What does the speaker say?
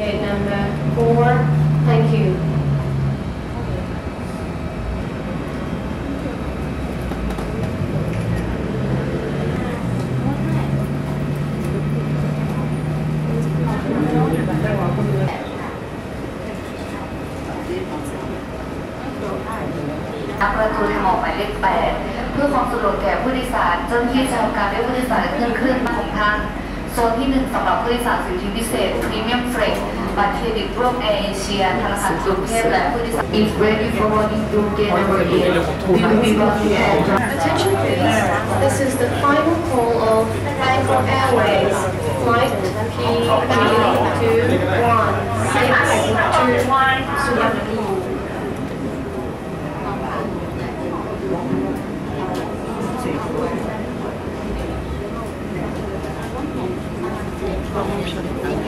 Okay, number four. Thank you. ประตูทางออกหมายเลข8เพื่อความสะดวกแก่ผู้โดยสารเจ้าหน้าที่จะทำการเรียกผู้โดยสารขึ้นเครื่องของทาง โซนที่ 1สำหรับผู้โดยสารสิทธิพิเศษพรีเมียมเฟรชบัตรเครดิตร่วมแอร์เอเชียธนาคารกรุงเทพและผู้โดยสาร is ready for boarding through gate number 8. We will be boarding at Attention please, this is the final call of Bangkok Airways, flight PG216 to Suvarnabhumi. Well, I'm.